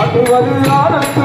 அதுவது யாருக்கு